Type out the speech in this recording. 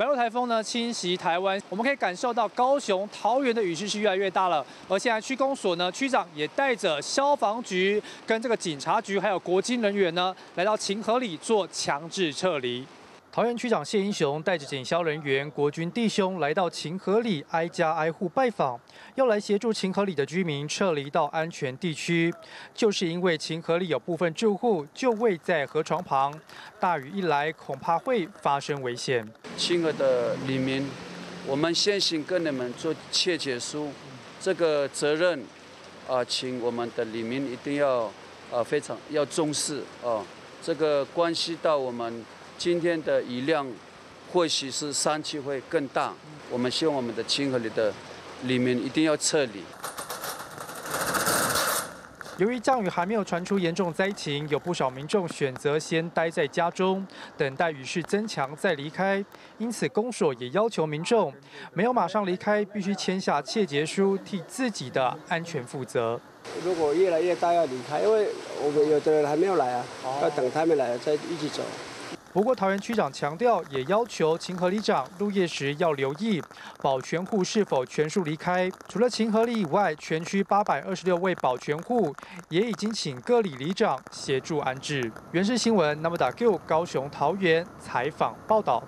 白鹿台风呢侵袭台湾，我们可以感受到高雄、桃园的雨势是越来越大了。而现在区公所呢，区长也带着消防局、跟这个警察局还有国军人员呢，来到秦河里做强制撤离。桃园区长谢英雄带着警消人员、国军弟兄来到秦河里，挨家挨户拜访，要来协助秦河里的居民撤离到安全地区。就是因为秦河里有部分住户就位在河床旁，大雨一来，恐怕会发生危险。亲爱的里民，我们先行跟你们做切结书，这个责任啊，请我们的里民一定要啊非常要重视啊，这个关系到我们。今天的雨量或许是山区会更大，我们希望我们的清河里的里面一定要撤离。由于降雨还没有传出严重灾情，有不少民众选择先待在家中，等待雨势增强再离开。因此，公所也要求民众没有马上离开，必须签下切结书，替自己的安全负责。如果越来越大要离开，因为我们有的人还没有来啊，要等他们来再一起走。不过，桃园区长强调，也要求秦和里长入夜时要留意保全户是否全数离开。除了秦和里以外，全区八百二十六位保全户也已经请各里里长协助安置。原视新闻，那么打 Q 高雄桃园采访报道。